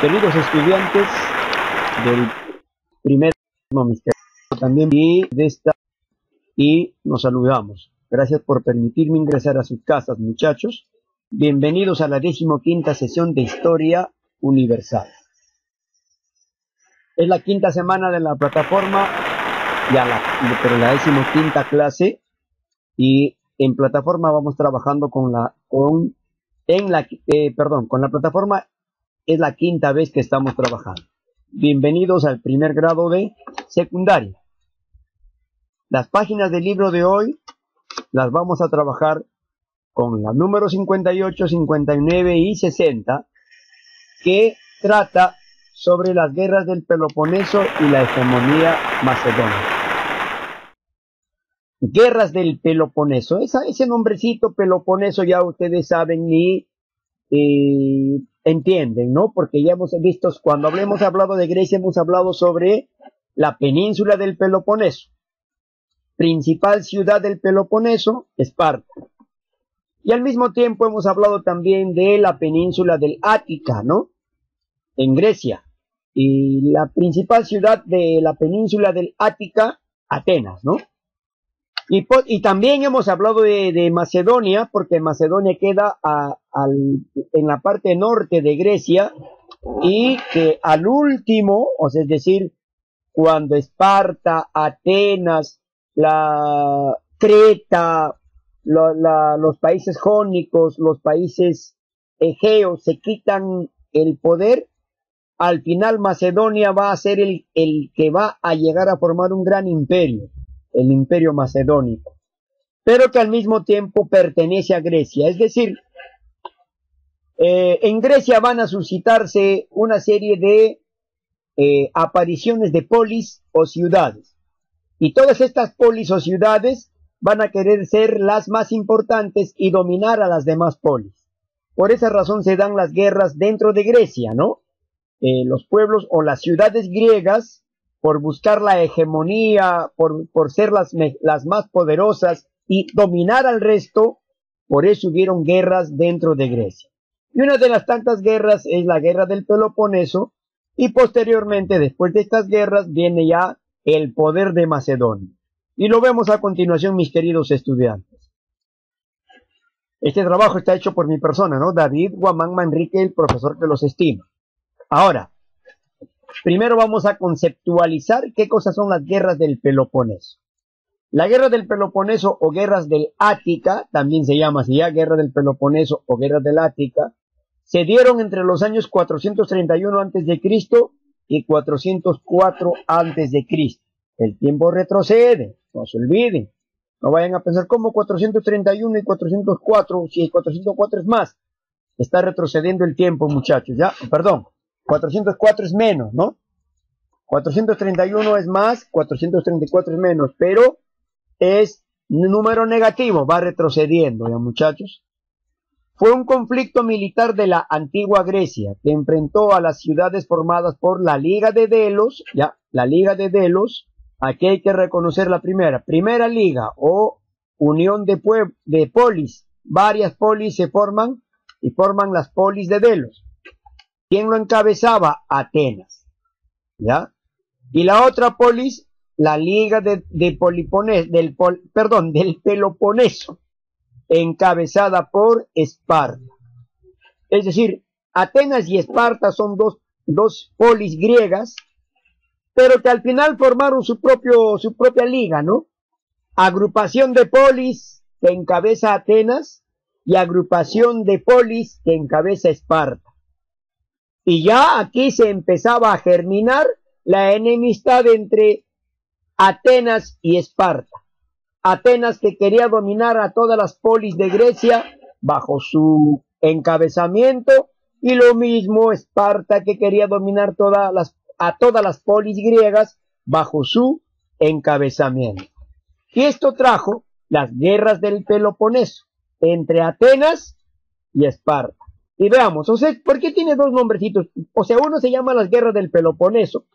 queridos estudiantes del primer también y de esta y nos saludamos. Gracias por permitirme ingresar a sus casas, muchachos. Bienvenidos a la decimoquinta sesión de Historia Universal. Es la quinta semana de la plataforma, ya la, pero la decimoquinta clase y en plataforma vamos trabajando con la con en la eh, perdón con la plataforma es la quinta vez que estamos trabajando. Bienvenidos al primer grado de secundaria. Las páginas del libro de hoy las vamos a trabajar con la número 58, 59 y 60 que trata sobre las guerras del Peloponeso y la hegemonía macedonia. Guerras del Peloponeso, ese nombrecito Peloponeso ya ustedes saben y eh, entienden, ¿no? Porque ya hemos visto, cuando hablemos hablado de Grecia, hemos hablado sobre la península del Peloponeso. Principal ciudad del Peloponeso, Esparta. Y al mismo tiempo hemos hablado también de la península del Ática, ¿no? En Grecia. Y la principal ciudad de la península del Ática, Atenas, ¿no? Y, también hemos hablado de, Macedonia, porque Macedonia queda en la parte norte de Grecia y que al último, o sea, es decir, cuando Esparta, Atenas, la Creta, los países jónicos, los países egeos se quitan el poder, al final Macedonia va a ser el, el que va a llegar a formar un gran imperio el imperio macedónico, pero que al mismo tiempo pertenece a Grecia. Es decir, eh, en Grecia van a suscitarse una serie de eh, apariciones de polis o ciudades. Y todas estas polis o ciudades van a querer ser las más importantes y dominar a las demás polis. Por esa razón se dan las guerras dentro de Grecia, ¿no? Eh, los pueblos o las ciudades griegas por buscar la hegemonía, por, por ser las, las más poderosas y dominar al resto, por eso hubieron guerras dentro de Grecia. Y una de las tantas guerras es la guerra del Peloponeso, y posteriormente, después de estas guerras, viene ya el poder de Macedonia. Y lo vemos a continuación, mis queridos estudiantes. Este trabajo está hecho por mi persona, ¿no? David Guamán Manrique, el profesor que los estima. Ahora, Primero vamos a conceptualizar qué cosas son las guerras del Peloponeso. La guerra del Peloponeso o guerras del Ática, también se llama así ya guerra del Peloponeso o guerras del Ática, se dieron entre los años 431 a.C. y 404 a.C. El tiempo retrocede, no se olviden. No vayan a pensar como 431 y 404, si 404 es más. Está retrocediendo el tiempo, muchachos, ya, perdón. 404 es menos, ¿no? 431 es más, 434 es menos, pero es número negativo, va retrocediendo, ¿ya muchachos? Fue un conflicto militar de la antigua Grecia que enfrentó a las ciudades formadas por la Liga de Delos, ya, la Liga de Delos, aquí hay que reconocer la primera, primera liga o unión de, de polis, varias polis se forman y forman las polis de Delos. ¿Quién lo encabezaba? Atenas. ¿Ya? Y la otra polis, la Liga de, Polipones, del, perdón, del Peloponeso, encabezada por Esparta. Es decir, Atenas y Esparta son dos, polis griegas, pero que al final formaron su, propio, su propia liga, ¿no? Agrupación de polis que encabeza Atenas y agrupación de polis que encabeza Esparta. Y ya aquí se empezaba a germinar la enemistad entre Atenas y Esparta. Atenas que quería dominar a todas las polis de Grecia bajo su encabezamiento y lo mismo Esparta que quería dominar todas las, a todas las polis griegas bajo su encabezamiento. Y esto trajo las guerras del Peloponeso entre Atenas y Esparta. Y veamos, o sea, ¿por qué tiene dos nombrecitos? O sea, uno se llama las guerras del Peloponeso,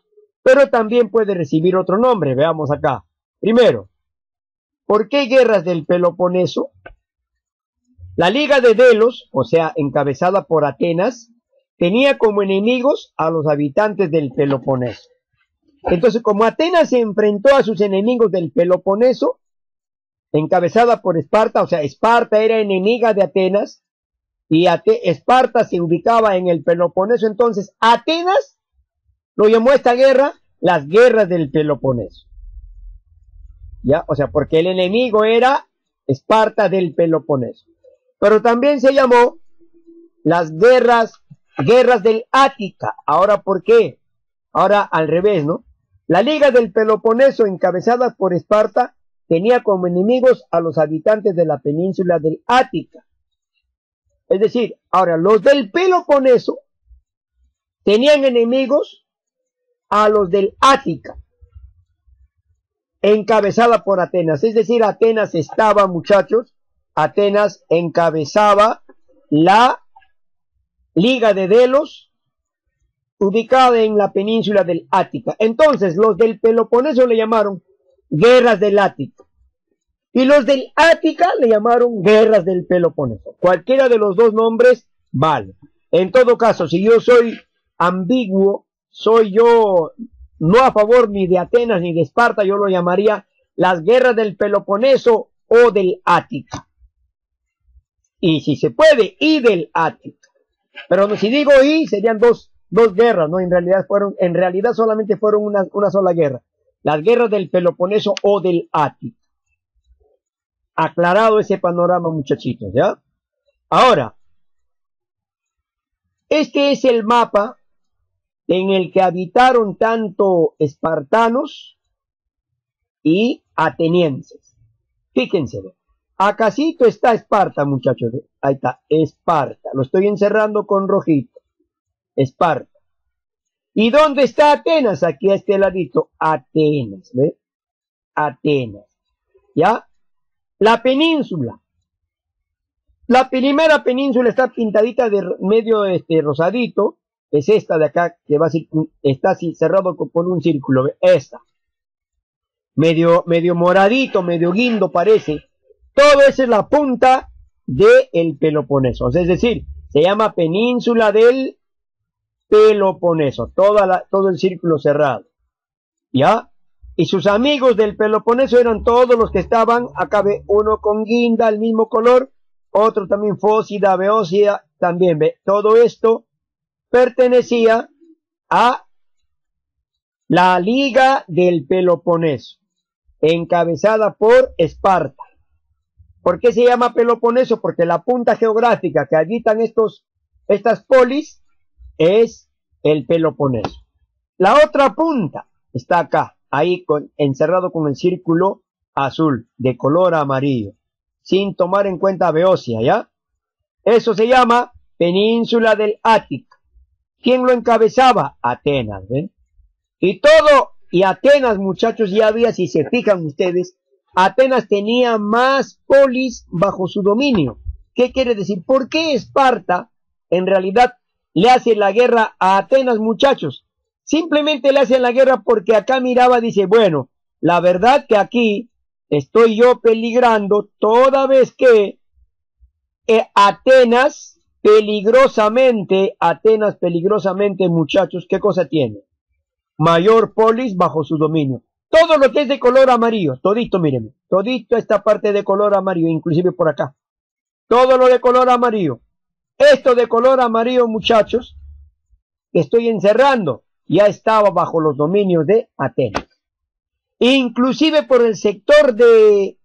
pero también puede recibir otro nombre. Veamos acá. Primero, ¿por qué guerras del Peloponeso? La Liga de Delos, o sea, encabezada por Atenas, tenía como enemigos a los habitantes del Peloponeso. Entonces, como Atenas se enfrentó a sus enemigos del Peloponeso, encabezada por Esparta, o sea, Esparta era enemiga de Atenas, y Esparta se ubicaba en el Peloponeso, entonces Atenas lo llamó esta guerra las guerras del Peloponeso. ¿Ya? O sea, porque el enemigo era Esparta del Peloponeso. Pero también se llamó las guerras, guerras del Ática. Ahora, ¿por qué? Ahora al revés, ¿no? La Liga del Peloponeso, encabezada por Esparta, tenía como enemigos a los habitantes de la península del Ática. Es decir, ahora los del Peloponeso tenían enemigos a los del Ática, encabezada por Atenas. Es decir, Atenas estaba, muchachos, Atenas encabezaba la Liga de Delos, ubicada en la península del Ática. Entonces, los del Peloponeso le llamaron guerras del Ática. Y los del Ática le llamaron guerras del Peloponeso. Cualquiera de los dos nombres vale. En todo caso, si yo soy ambiguo, soy yo no a favor ni de Atenas ni de Esparta, yo lo llamaría las guerras del Peloponeso o del Ática. Y si se puede, y del Ática. Pero si digo y, serían dos, dos guerras, ¿no? En realidad fueron, en realidad solamente fueron una, una sola guerra. Las guerras del Peloponeso o del Ática. Aclarado ese panorama, muchachitos, ¿ya? Ahora, este es el mapa en el que habitaron tanto espartanos y atenienses. Fíjense, acasito está Esparta, muchachos. Ahí está, Esparta. Lo estoy encerrando con rojito. Esparta. ¿Y dónde está Atenas? Aquí a este ladito. Atenas, ¿ve? Atenas. ¿Ya? La península. La primera península está pintadita de medio este, rosadito es esta de acá que va está así cerrado por un círculo, esta. Medio, medio moradito, medio guindo parece. Todo eso es la punta del el Peloponeso. es decir, se llama península del Peloponeso. Toda todo el círculo cerrado. ¿Ya? Y sus amigos del Peloponeso eran todos los que estaban, acá ve uno con guinda, el mismo color, otro también fósida, beósida, también ve. Todo esto pertenecía a la Liga del Peloponeso, encabezada por Esparta. ¿Por qué se llama Peloponeso? Porque la punta geográfica que habitan estos, estas polis es el Peloponeso. La otra punta está acá, ahí encerrado con el círculo azul de color amarillo, sin tomar en cuenta Beocia, ¿ya? Eso se llama Península del Ático. ¿Quién lo encabezaba? Atenas, ¿ven? Y todo, y Atenas, muchachos, ya había, si se fijan ustedes, Atenas tenía más polis bajo su dominio. ¿Qué quiere decir? ¿Por qué Esparta en realidad le hace la guerra a Atenas, muchachos? Simplemente le hace la guerra porque acá miraba, dice, bueno, la verdad que aquí estoy yo peligrando toda vez que eh, Atenas peligrosamente, Atenas peligrosamente, muchachos, ¿qué cosa tiene? Mayor polis bajo su dominio. Todo lo que es de color amarillo, todito, mírenme, todito esta parte de color amarillo, inclusive por acá. Todo lo de color amarillo. Esto de color amarillo, muchachos, estoy encerrando, ya estaba bajo los dominios de Atenas. Inclusive por el sector de,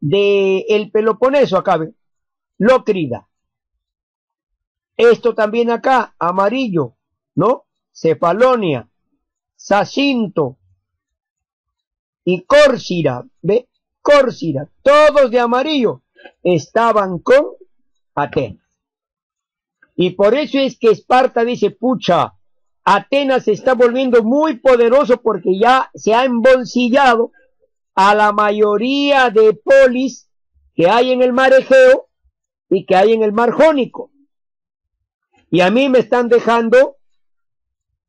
de el Peloponeso, acá, Locrida, esto también acá, amarillo, ¿no? Cefalonia, Sacinto y Córcira, ¿ve? Córcira, todos de amarillo, estaban con Atenas. Y por eso es que Esparta dice, pucha, Atenas se está volviendo muy poderoso porque ya se ha embolsillado a la mayoría de polis que hay en el mar Egeo y que hay en el mar Jónico y a mí me están dejando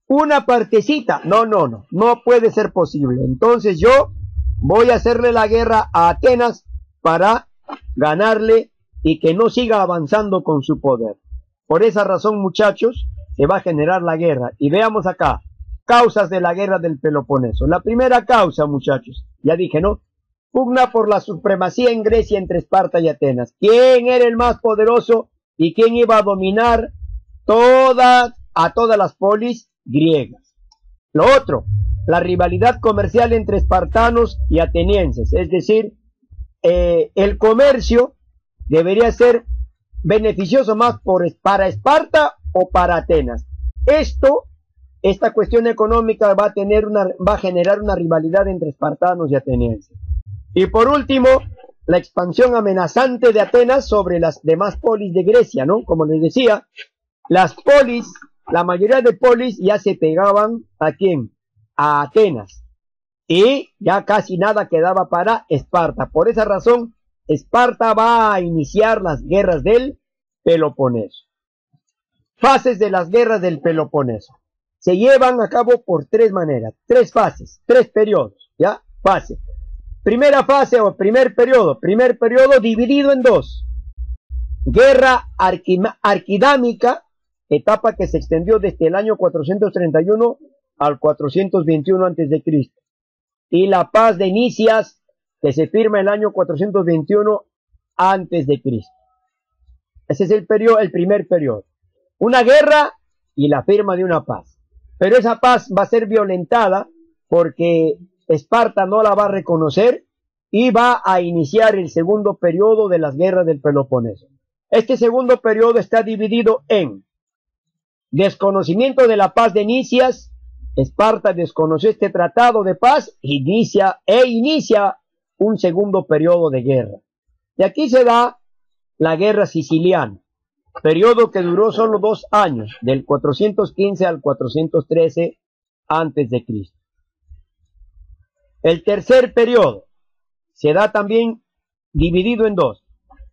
una partecita. No, no, no, no puede ser posible. Entonces yo voy a hacerle la guerra a Atenas para ganarle y que no siga avanzando con su poder. Por esa razón, muchachos, se va a generar la guerra. Y veamos acá, causas de la guerra del Peloponeso. La primera causa, muchachos, ya dije, ¿no? Pugna por la supremacía en Grecia entre Esparta y Atenas. ¿Quién era el más poderoso y quién iba a dominar toda, a todas las polis griegas? Lo otro, la rivalidad comercial entre espartanos y atenienses, es decir, eh, el comercio debería ser beneficioso más por, para Esparta o para Atenas. Esto, esta cuestión económica va a tener una, va a generar una rivalidad entre espartanos y atenienses. Y por último, la expansión amenazante de Atenas sobre las demás polis de Grecia, ¿no? Como les decía, las polis, la mayoría de polis ya se pegaban a quién? A Atenas. Y ya casi nada quedaba para Esparta. Por esa razón, Esparta va a iniciar las guerras del Peloponeso. Fases de las guerras del Peloponeso. Se llevan a cabo por tres maneras, tres fases, tres periodos, ¿ya? Fase. Primera fase o primer periodo, primer periodo dividido en dos. Guerra arquidámica, etapa que se extendió desde el año 431 al 421 a.C. Y la paz de Nicias, que se firma el año 421 antes de Cristo. Ese es el periodo, el primer periodo. Una guerra y la firma de una paz. Pero esa paz va a ser violentada porque Esparta no la va a reconocer y va a iniciar el segundo periodo de las guerras del Peloponeso. Este segundo periodo está dividido en desconocimiento de la paz de Nicias, Esparta desconoció este tratado de paz inicia, e inicia un segundo periodo de guerra. Y aquí se da la guerra siciliana, periodo que duró solo dos años, del 415 al 413 antes de Cristo. El tercer periodo se da también dividido en dos.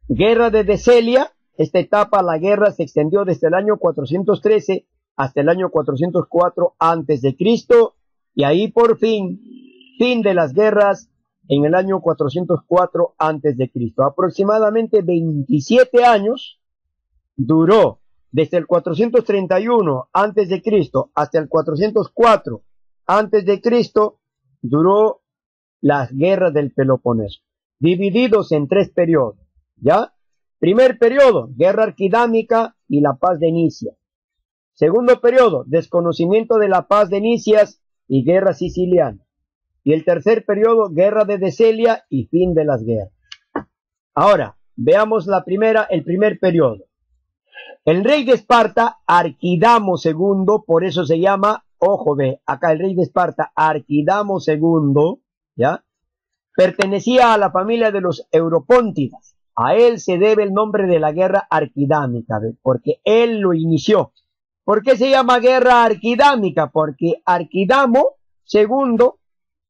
Guerra de Decelia, esta etapa, la guerra se extendió desde el año 413 hasta el año 404 antes de Cristo y ahí por fin, fin de las guerras en el año 404 antes de Cristo. Aproximadamente 27 años duró desde el 431 antes de Cristo hasta el 404 antes de Cristo duró las guerras del Peloponeso, divididos en tres periodos, ¿ya? Primer periodo, guerra arquidámica y la paz de Nicia. Segundo periodo, desconocimiento de la paz de Nicias y guerra siciliana y el tercer periodo, guerra de Decelia y fin de las guerras. Ahora, veamos la primera, el primer periodo. El rey de Esparta, Arquidamo II, por eso se llama, ojo ve, acá el rey de Esparta, Arquidamo II, ¿ya? Pertenecía a la familia de los Europóntidas. A él se debe el nombre de la guerra arquidámica, porque él lo inició. ¿Por qué se llama guerra arquidámica? Porque Arquidamo II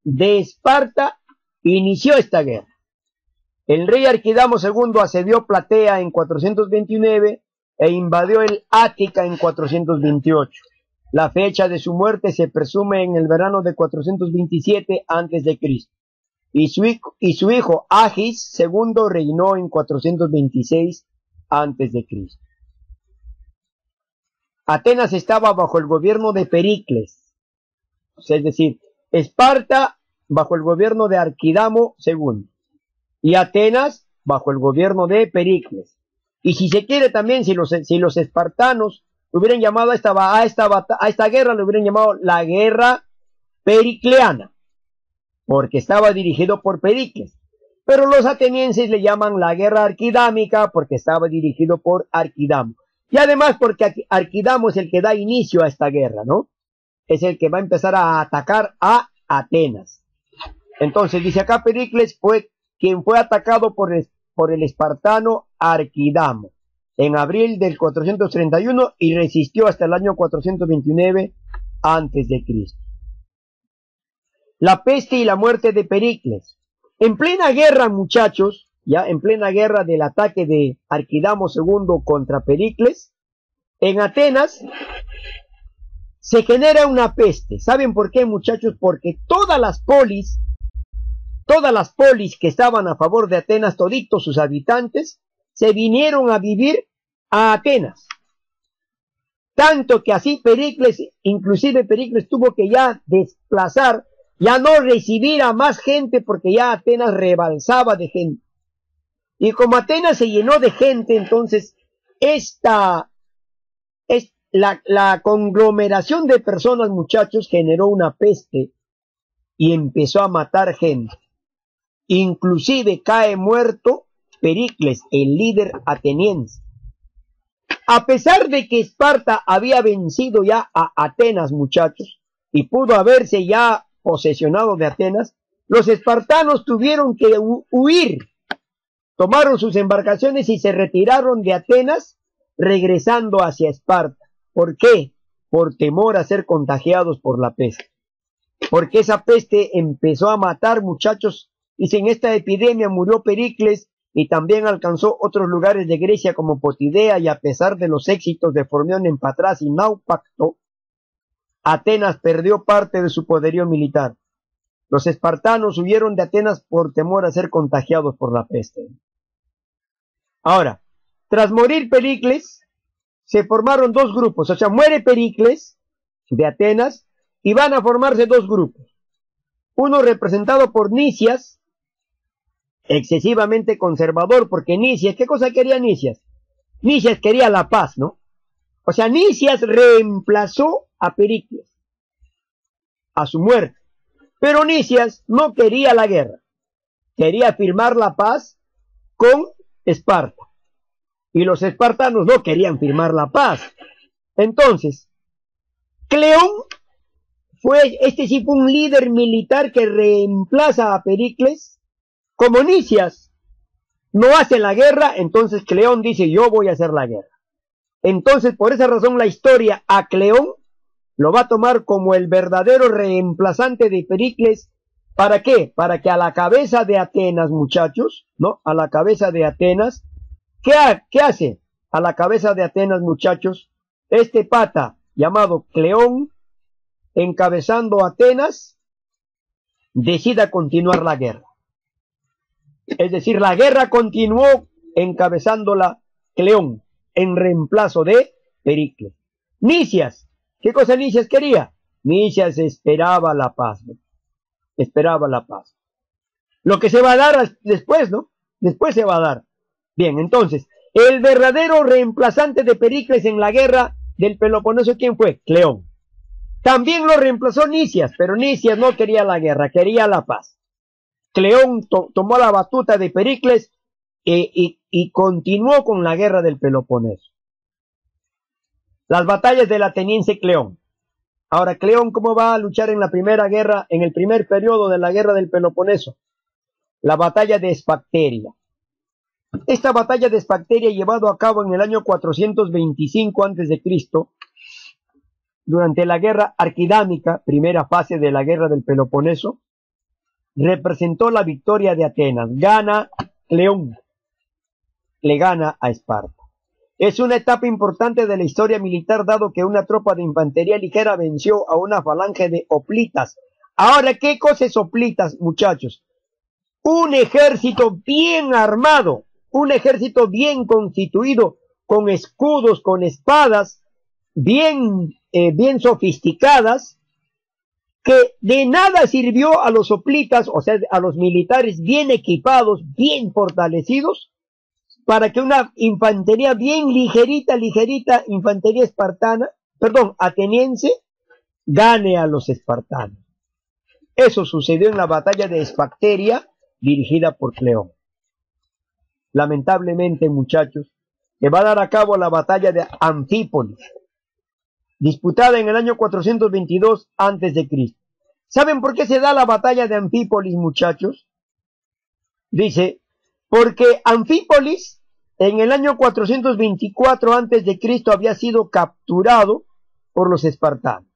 de Esparta inició esta guerra. El rey Arquidamo II asedió Platea en 429 e invadió el Ática en 428. La fecha de su muerte se presume en el verano de 427 a.C. Y su, y su hijo Agis II reinó en 426 a.C. Atenas estaba bajo el gobierno de Pericles, es decir, Esparta bajo el gobierno de Arquidamo II y Atenas bajo el gobierno de Pericles. Y si se quiere también, si los, si los espartanos hubieran llamado a esta, a, esta, a esta guerra, le hubieran llamado la guerra pericleana, porque estaba dirigido por Pericles. Pero los atenienses le llaman la guerra arquidámica porque estaba dirigido por Arquidamo. Y además porque Arquidamo es el que da inicio a esta guerra, ¿no? es el que va a empezar a atacar a Atenas. Entonces dice acá Pericles fue quien fue atacado por por el espartano Arquidamo en abril del 431 y resistió hasta el año 429 antes de Cristo. La peste y la muerte de Pericles. En plena guerra, muchachos, ya en plena guerra del ataque de Arquidamo II contra Pericles, en Atenas se genera una peste. ¿Saben por qué, muchachos? Porque todas las polis, todas las polis que estaban a favor de Atenas, toditos sus habitantes, se vinieron a vivir a Atenas. Tanto que así Pericles, inclusive Pericles tuvo que ya desplazar, ya no recibir a más gente porque ya Atenas rebalsaba de gente. Y como Atenas se llenó de gente, entonces esta, es, la, la conglomeración de personas, muchachos, generó una peste y empezó a matar gente. Inclusive cae muerto Pericles, el líder ateniense. A pesar de que Esparta había vencido ya a Atenas, muchachos, y pudo haberse ya posesionado de Atenas, los espartanos tuvieron que huir. Tomaron sus embarcaciones y se retiraron de Atenas, regresando hacia Esparta. ¿Por qué? Por temor a ser contagiados por la peste. Porque esa peste empezó a matar muchachos. Y en esta epidemia murió Pericles y también alcanzó otros lugares de Grecia como Potidea y a pesar de los éxitos de Formión en Patras y Naupacto, Atenas perdió parte de su poderío militar. Los espartanos huyeron de Atenas por temor a ser contagiados por la peste. Ahora, tras morir Pericles, se formaron dos grupos, o sea, muere Pericles de Atenas y van a formarse dos grupos. Uno representado por Nicias, excesivamente conservador, porque Nicias, ¿qué cosa quería Nicias? Nicias quería la paz, ¿no? O sea, Nicias reemplazó a Pericles a su muerte. Pero Nicias no quería la guerra, quería firmar la paz con Esparta. Y los espartanos no querían firmar la paz. Entonces, Cleón fue, este sí fue un líder militar que reemplaza a Pericles como Nicias no hace la guerra, entonces Cleón dice yo voy a hacer la guerra. Entonces, por esa razón, la historia a Cleón lo va a tomar como el verdadero reemplazante de Pericles. ¿Para qué? Para que a la cabeza de Atenas, muchachos, ¿no? A la cabeza de Atenas, ¿qué, qué hace? A la cabeza de Atenas, muchachos, este pata llamado Cleón, encabezando Atenas, decida continuar la guerra. Es decir, la guerra continuó encabezándola Cleón en reemplazo de Pericles. Nicias, ¿qué cosa Nicias quería? Nicias esperaba la paz, esperaba la paz. Lo que se va a dar después, ¿no? Después se va a dar. Bien, entonces, el verdadero reemplazante de Pericles en la guerra del Peloponeso, ¿quién fue? Cleón. También lo reemplazó Nicias, pero Nicias no quería la guerra, quería la paz. Cleón tomó la batuta de Pericles eh, y, continuó con la guerra del Peloponeso. Las batallas del ateniense Cleón. Ahora, Cleón, ¿cómo va a luchar en la primera guerra, en el primer periodo de la guerra del Peloponeso? La batalla de Esfacteria. Esta batalla de Esfacteria, llevado a cabo en el año 425 a.C., durante la guerra arquidámica, primera fase de la guerra del Peloponeso, representó la victoria de Atenas. Gana León, le gana a Esparta. Es una etapa importante de la historia militar dado que una tropa de infantería ligera venció a una falange de oplitas. Ahora, ¿qué cosa es oplitas, muchachos? Un ejército bien armado, un ejército bien constituido, con escudos, con espadas, bien, eh, bien sofisticadas, que de nada sirvió a los soplitas, o sea, a los militares bien equipados, bien fortalecidos, para que una infantería bien ligerita, ligerita, infantería espartana, perdón, ateniense, gane a los espartanos. Eso sucedió en la batalla de Esfacteria, dirigida por Cleón. Lamentablemente, muchachos, se va a dar a cabo la batalla de Anfípolis, disputada en el año 422 a.C. ¿Saben por qué se da la batalla de Anfípolis, muchachos? Dice, porque Anfípolis en el año 424 a.C. había sido capturado por los espartanos.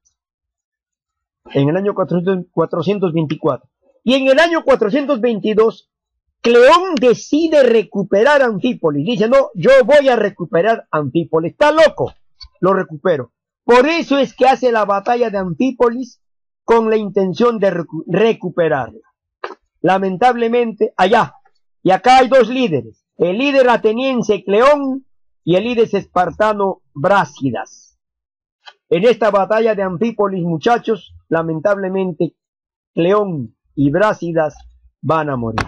En el año 424. Y en el año 422, Cleón decide recuperar Anfípolis. Dice, no, yo voy a recuperar Anfípolis. Está loco. Lo recupero. Por eso es que hace la batalla de Anfípolis con la intención de recuperarla. Lamentablemente, allá, y acá hay dos líderes, el líder ateniense Cleón y el líder espartano Brásidas. En esta batalla de Anfípolis, muchachos, lamentablemente, Cleón y Brásidas van a morir.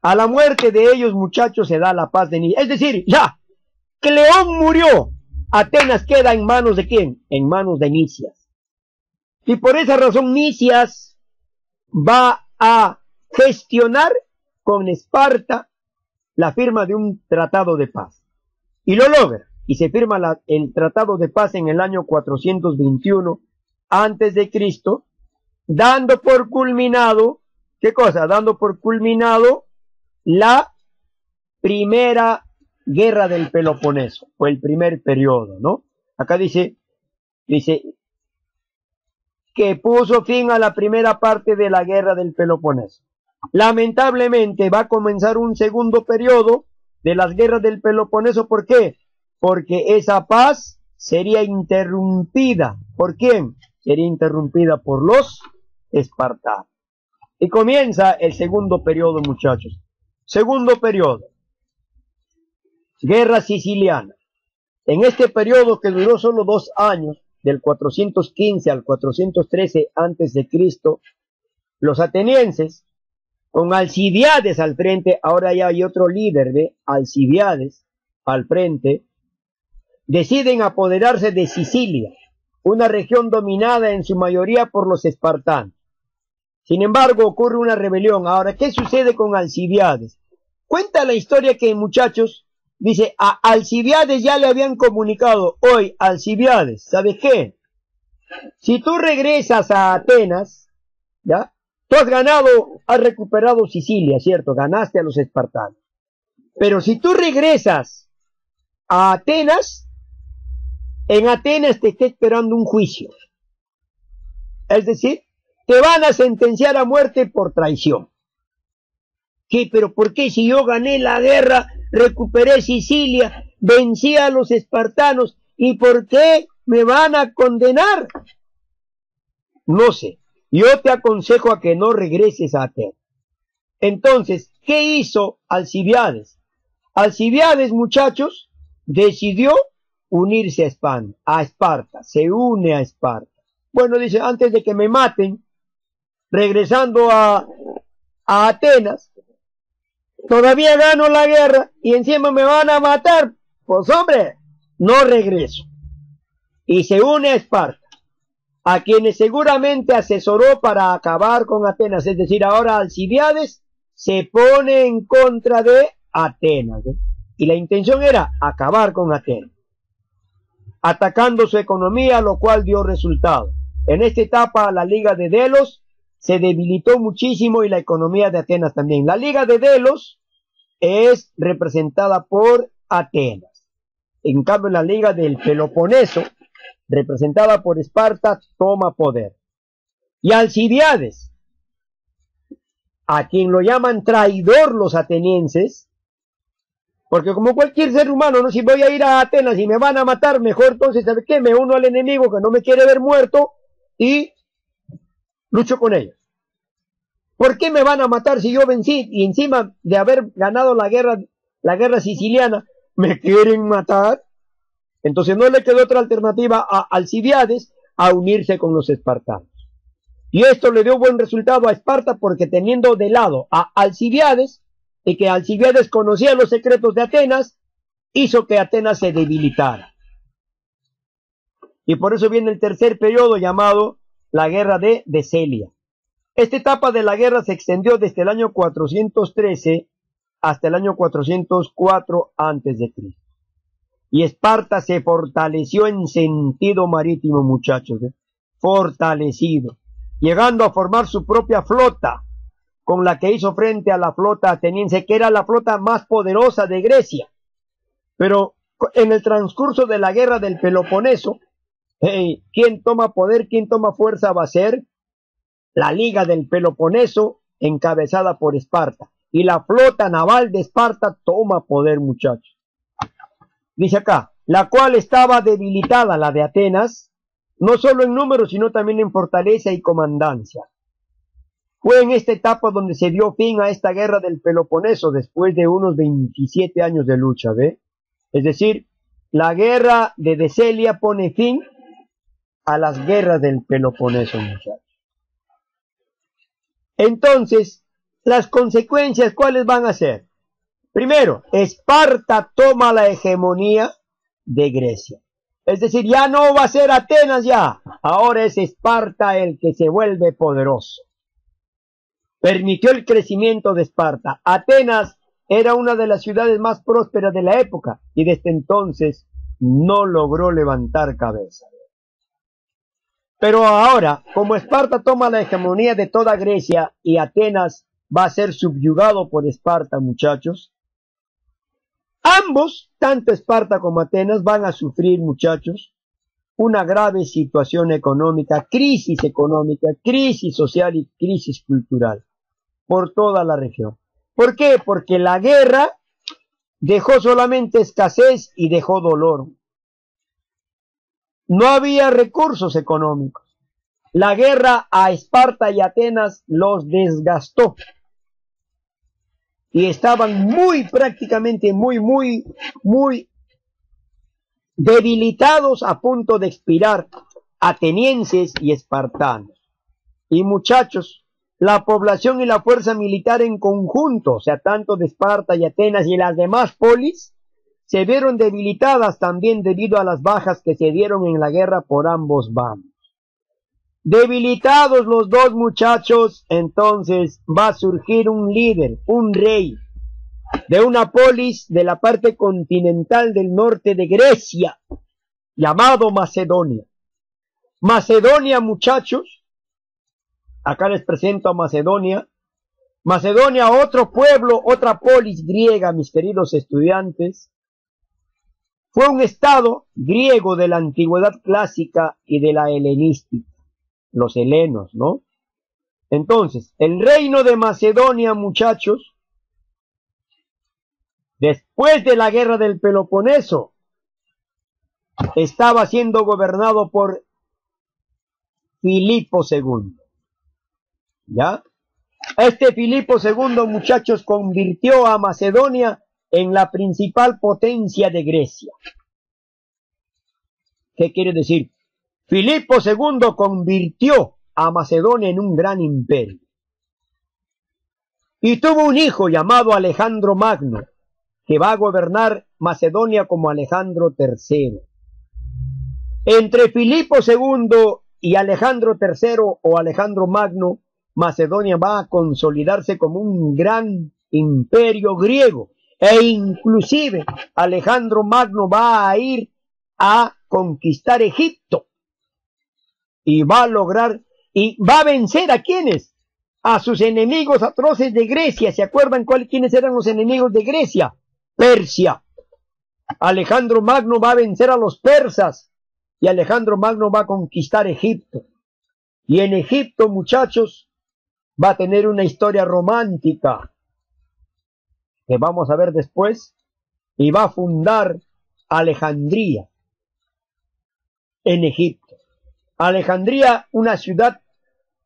A la muerte de ellos, muchachos, se da la paz de Nicia. Es decir, ya, Cleón murió. Atenas queda en manos de quién? En manos de Nicias. Y por esa razón Nicias va a gestionar con Esparta la firma de un tratado de paz. Y lo logra. Y se firma el tratado de paz en el año 421 antes de Cristo, dando por culminado, ¿qué cosa? Dando por culminado la primera guerra del Peloponeso, o el primer periodo, ¿no? Acá dice, dice, que puso fin a la primera parte de la guerra del Peloponeso. Lamentablemente va a comenzar un segundo periodo de las guerras del Peloponeso. ¿Por qué? Porque esa paz sería interrumpida. ¿Por quién? Sería interrumpida por los espartanos. Y comienza el segundo periodo, muchachos. Segundo periodo. Guerra siciliana. En este periodo que duró solo dos años, del 415 al 413 antes de Cristo, los atenienses, con Alcibiades al frente, ahora ya hay otro líder de Alcibiades al frente, deciden apoderarse de Sicilia, una región dominada en su mayoría por los espartanos. Sin embargo, ocurre una rebelión. Ahora, ¿qué sucede con Alcibiades? Cuenta la historia que, muchachos, dice, a Alcibiades ya le habían comunicado, hoy, Alcibiades, ¿sabes qué? Si tú regresas a Atenas, ¿ya? Tú has ganado, has recuperado Sicilia, ¿cierto? Ganaste a los espartanos. Pero si tú regresas a Atenas, en Atenas te está esperando un juicio. Es decir, te van a sentenciar a muerte por traición. ¿Pero por qué si yo gané la guerra, recuperé Sicilia, vencí a los espartanos, ¿y por qué me van a condenar? No sé. Yo te aconsejo a que no regreses a Atenas. Entonces, ¿qué hizo Alcibiades? Alcibiades, muchachos, decidió unirse a, a Esparta, se une a Esparta. Bueno, dice, antes de que me maten, regresando a, Atenas, todavía gano la guerra y encima me van a matar. Pues hombre, no regreso. Y se une a Esparta, a quienes seguramente asesoró para acabar con Atenas. Es decir, ahora Alcibiades se pone en contra de Atenas. ¿eh? Y la intención era acabar con Atenas, atacando su economía, lo cual dio resultado. En esta etapa la Liga de Delos se debilitó muchísimo y la economía de Atenas también. La Liga de Delos es representada por Atenas. En cambio, la Liga del Peloponeso, representada por Esparta, toma poder. Y Alcibiades, a quien lo llaman traidor los atenienses, porque como cualquier ser humano, no si voy a ir a Atenas y me van a matar, mejor entonces, ¿sabe qué? Me uno al enemigo que no me quiere ver muerto y lucho con ellos. ¿Por qué me van a matar si yo vencí y encima de haber ganado la guerra, la guerra siciliana, me quieren matar? Entonces no le quedó otra alternativa a Alcibiades a unirse con los espartanos. Y esto le dio buen resultado a Esparta porque teniendo de lado a Alcibiades y que Alcibiades conocía los secretos de Atenas, hizo que Atenas se debilitara. Y por eso viene el tercer periodo llamado la guerra de Decelia. Esta etapa de la guerra se extendió desde el año 413 hasta el año 404 antes de Cristo. Y Esparta se fortaleció en sentido marítimo, muchachos, ¿eh? fortalecido, llegando a formar su propia flota, con la que hizo frente a la flota ateniense, que era la flota más poderosa de Grecia. Pero en el transcurso de la guerra del Peloponeso, Hey, ¿Quién toma poder, quién toma fuerza va a ser la Liga del Peloponeso encabezada por Esparta. Y la flota naval de Esparta toma poder, muchachos. Dice acá, la cual estaba debilitada, la de Atenas, no solo en número, sino también en fortaleza y comandancia. Fue en esta etapa donde se dio fin a esta guerra del Peloponeso después de unos 27 años de lucha, ¿ve? Es decir, la guerra de Deselia pone fin a las guerras del Peloponeso, muchachos. Entonces, las consecuencias, ¿cuáles van a ser? Primero, Esparta toma la hegemonía de Grecia. Es decir, ya no va a ser Atenas ya, ahora es Esparta el que se vuelve poderoso. Permitió el crecimiento de Esparta. Atenas era una de las ciudades más prósperas de la época y desde entonces no logró levantar cabeza. Pero ahora, como Esparta toma la hegemonía de toda Grecia y Atenas va a ser subyugado por Esparta, muchachos, ambos, tanto Esparta como Atenas, van a sufrir, muchachos, una grave situación económica, crisis económica, crisis social y crisis cultural por toda la región. ¿Por qué? Porque la guerra dejó solamente escasez y dejó dolor. No había recursos económicos. La guerra a Esparta y Atenas los desgastó. Y estaban muy prácticamente, muy, muy, muy debilitados a punto de expirar atenienses y espartanos. Y muchachos, la población y la fuerza militar en conjunto, o sea, tanto de Esparta y Atenas y las demás polis, se vieron debilitadas también debido a las bajas que se dieron en la guerra por ambos bandos. Debilitados los dos muchachos, entonces va a surgir un líder, un rey, de una polis de la parte continental del norte de Grecia, llamado Macedonia. Macedonia, muchachos, acá les presento a Macedonia. Macedonia, otro pueblo, otra polis griega, mis queridos estudiantes, fue un estado griego de la antigüedad clásica y de la helenística, los helenos, ¿no? Entonces, el reino de Macedonia, muchachos, después de la guerra del Peloponeso, estaba siendo gobernado por Filipo II. ¿Ya? Este Filipo II, muchachos, convirtió a Macedonia en la principal potencia de Grecia. ¿Qué quiere decir? Filipo II convirtió a Macedonia en un gran imperio. Y tuvo un hijo llamado Alejandro Magno, que va a gobernar Macedonia como Alejandro III. Entre Filipo II y Alejandro III o Alejandro Magno, Macedonia va a consolidarse como un gran imperio griego e inclusive Alejandro Magno va a ir a conquistar Egipto y va a lograr y va a vencer a quienes a sus enemigos atroces de Grecia. ¿Se acuerdan cuáles quiénes eran los enemigos de Grecia? Persia. Alejandro Magno va a vencer a los persas y Alejandro Magno va a conquistar Egipto. Y en Egipto, muchachos, va a tener una historia romántica que vamos a ver después, y va a fundar Alejandría en Egipto. Alejandría, una ciudad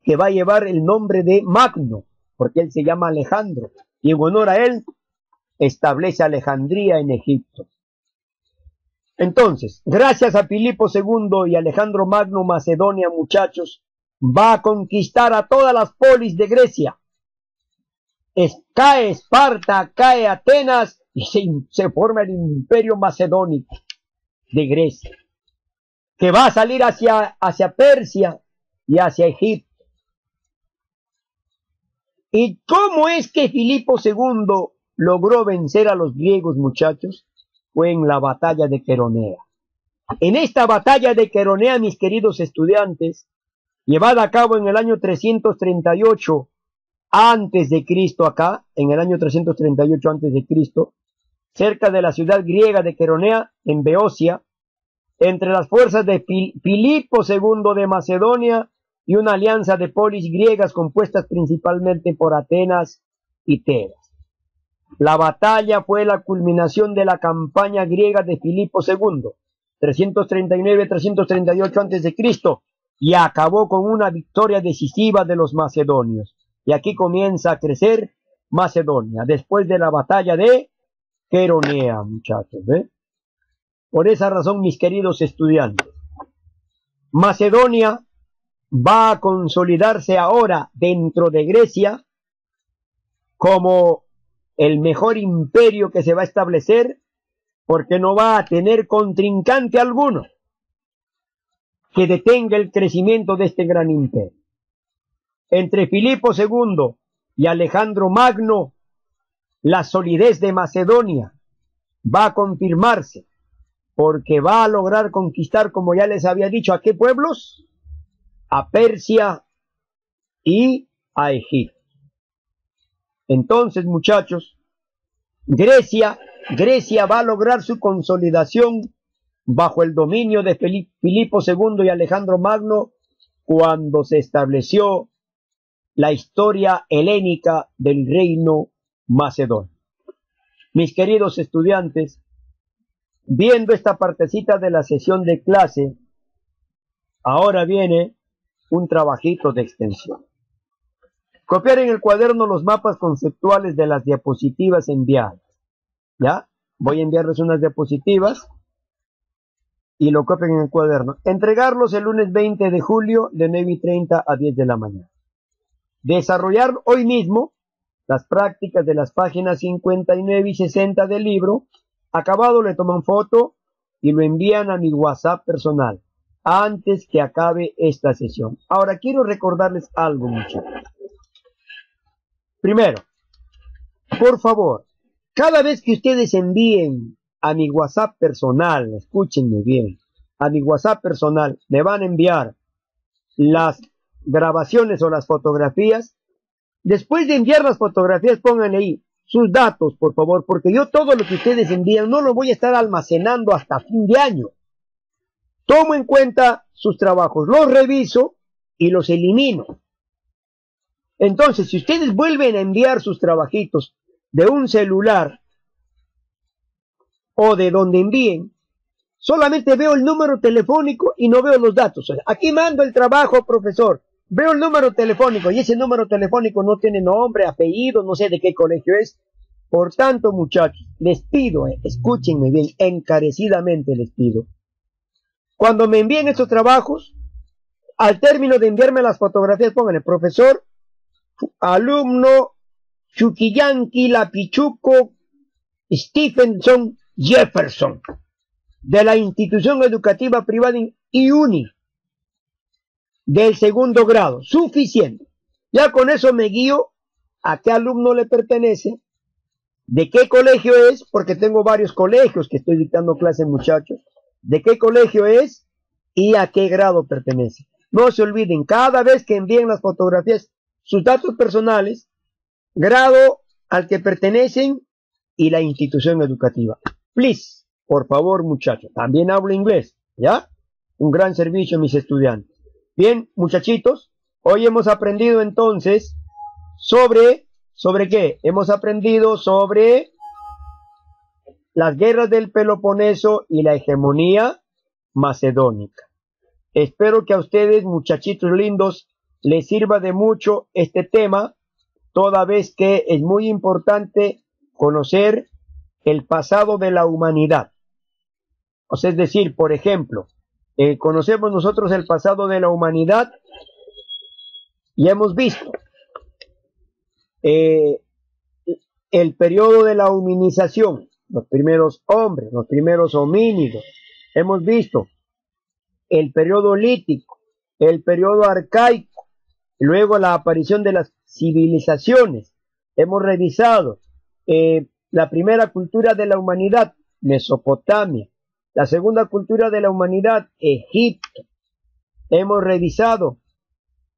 que va a llevar el nombre de Magno, porque él se llama Alejandro, y en honor a él establece Alejandría en Egipto. Entonces, gracias a Filipo II y Alejandro Magno, Macedonia, muchachos, va a conquistar a todas las polis de Grecia cae Esparta, cae Atenas y se, forma el imperio macedónico de Grecia, que va a salir hacia, hacia Persia y hacia Egipto. ¿Y cómo es que Filipo II logró vencer a los griegos, muchachos? Fue en la batalla de Queronea. En esta batalla de Queronea, mis queridos estudiantes, llevada a cabo en el año 338 antes de Cristo acá, en el año 338 antes de Cristo, cerca de la ciudad griega de Queronea, en Beocia, entre las fuerzas de Filipo II de Macedonia y una alianza de polis griegas compuestas principalmente por Atenas y Tebas. La batalla fue la culminación de la campaña griega de Filipo II, 339-338 antes de Cristo, y acabó con una victoria decisiva de los macedonios. Y aquí comienza a crecer Macedonia, después de la batalla de Queronea, muchachos. Por esa razón, mis queridos estudiantes, Macedonia va a consolidarse ahora dentro de Grecia como el mejor imperio que se va a establecer porque no va a tener contrincante alguno que detenga el crecimiento de este gran imperio. Entre Filipo II y Alejandro Magno, la solidez de Macedonia va a confirmarse, porque va a lograr conquistar, como ya les había dicho, a qué pueblos? A Persia y a Egipto. Entonces, muchachos, Grecia, Grecia va a lograr su consolidación bajo el dominio de Filipo II y Alejandro Magno cuando se estableció la historia helénica del reino macedonio. Mis queridos estudiantes, viendo esta partecita de la sesión de clase, ahora viene un trabajito de extensión. Copiar en el cuaderno los mapas conceptuales de las diapositivas enviadas. ¿Ya? Voy a enviarles unas diapositivas y lo copien en el cuaderno. Entregarlos el lunes 20 de julio de 9 y 30 a 10 de la mañana. Desarrollar hoy mismo las prácticas de las páginas 59 y 60 del libro. Acabado le toman foto y lo envían a mi WhatsApp personal antes que acabe esta sesión. Ahora quiero recordarles algo, muchachos. Primero, por favor, cada vez que ustedes envíen a mi WhatsApp personal, escúchenme bien, a mi WhatsApp personal me van a enviar las grabaciones o las fotografías. Después de enviar las fotografías, pongan ahí sus datos, por favor, porque yo todo lo que ustedes envían no lo voy a estar almacenando hasta fin de año. Tomo en cuenta sus trabajos, los reviso y los elimino. Entonces, si ustedes vuelven a enviar sus trabajitos de un celular o de donde envíen, solamente veo el número telefónico y no veo los datos. Aquí mando el trabajo, profesor. Veo el número telefónico y ese número telefónico no tiene nombre, apellido, no sé de qué colegio es. Por tanto, muchachos, les pido, eh, escúchenme bien, encarecidamente les pido. Cuando me envíen estos trabajos, al término de enviarme las fotografías, pongan el profesor, alumno, Chuquillanqui, Lapichuco, Stephenson, Jefferson de la institución educativa privada IUNI del segundo grado, suficiente. Ya con eso me guío a qué alumno le pertenece, de qué colegio es, porque tengo varios colegios que estoy dictando clases muchachos, de qué colegio es y a qué grado pertenece. No se olviden, cada vez que envíen las fotografías, sus datos personales, grado al que pertenecen y la institución educativa. Please, por favor, muchachos. También hablo inglés, ¿ya? Un gran servicio a mis estudiantes. Bien, muchachitos, hoy hemos aprendido entonces sobre, ¿sobre qué? Hemos aprendido sobre las guerras del Peloponeso y la hegemonía macedónica. Espero que a ustedes, muchachitos lindos, les sirva de mucho este tema, toda vez que es muy importante conocer el pasado de la humanidad. O sea, es decir, por ejemplo, eh, conocemos nosotros el pasado de la humanidad y hemos visto eh, el periodo de la humanización, los primeros hombres, los primeros homínidos. Hemos visto el periodo lítico, el periodo arcaico, luego la aparición de las civilizaciones. Hemos revisado eh, la primera cultura de la humanidad, Mesopotamia. La segunda cultura de la humanidad, Egipto. Hemos revisado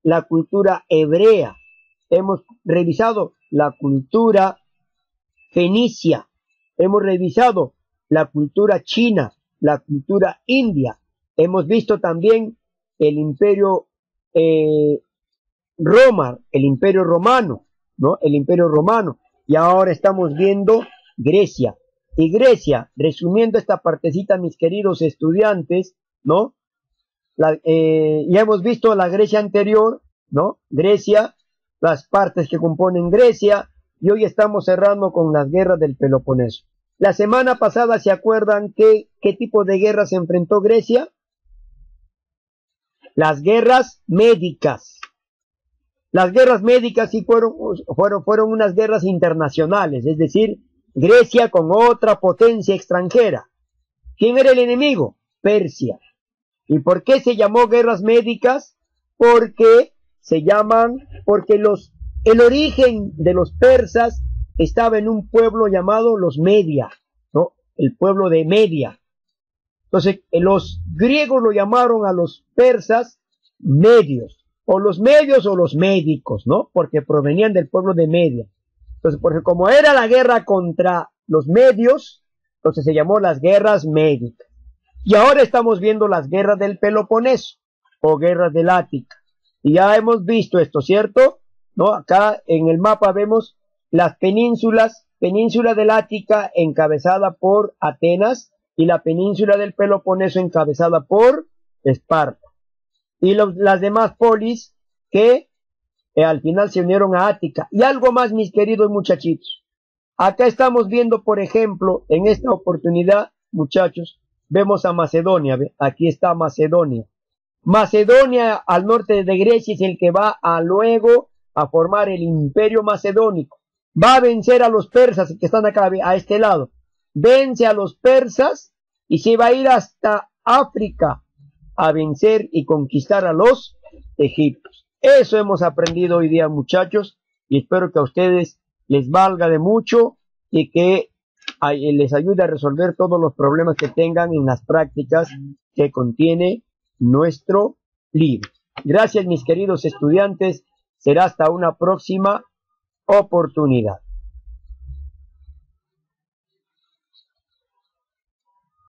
la cultura hebrea. Hemos revisado la cultura fenicia. Hemos revisado la cultura china, la cultura india. Hemos visto también el imperio eh, Roma, el imperio romano, ¿no? El imperio romano y ahora estamos viendo Grecia. Y Grecia, resumiendo esta partecita, mis queridos estudiantes, ¿no? Eh, ya hemos visto la Grecia anterior, ¿no? Grecia, las partes que componen Grecia, y hoy estamos cerrando con las guerras del Peloponeso. La semana pasada, ¿se acuerdan qué, tipo de guerra se enfrentó Grecia? Las guerras médicas. Las guerras médicas sí fueron, fueron, fueron unas guerras internacionales, es decir, Grecia con otra potencia extranjera. ¿Quién era el enemigo? Persia. ¿Y por qué se llamó guerras médicas? Porque se llaman, porque los, el origen de los persas estaba en un pueblo llamado los Media, ¿no? El pueblo de Media. Entonces, los griegos lo llamaron a los persas medios, o los medios o los médicos, ¿no? Porque provenían del pueblo de Media. Entonces, porque como era la guerra contra los medios, entonces se llamó las guerras médicas. Y ahora estamos viendo las guerras del Peloponeso o guerras del Ática. Y ya hemos visto esto, ¿cierto? ¿No? Acá en el mapa vemos las penínsulas, península del Ática encabezada por Atenas y la península del Peloponeso encabezada por Esparta. Y las demás polis que eh, al final se unieron a Ática. Y algo más, mis queridos muchachitos. Acá estamos viendo, por ejemplo, en esta oportunidad, muchachos, vemos a Macedonia, aquí está Macedonia. Macedonia al norte de Grecia es el que va a luego a formar el imperio macedónico. Va a vencer a los persas que están acá a este lado. Vence a los persas y se va a ir hasta África a vencer y conquistar a los egipcios. Eso hemos aprendido hoy día muchachos y espero que a ustedes les valga de mucho y que les ayude a resolver todos los problemas que tengan en las prácticas que contiene nuestro libro. Gracias mis queridos estudiantes. Será hasta una próxima oportunidad.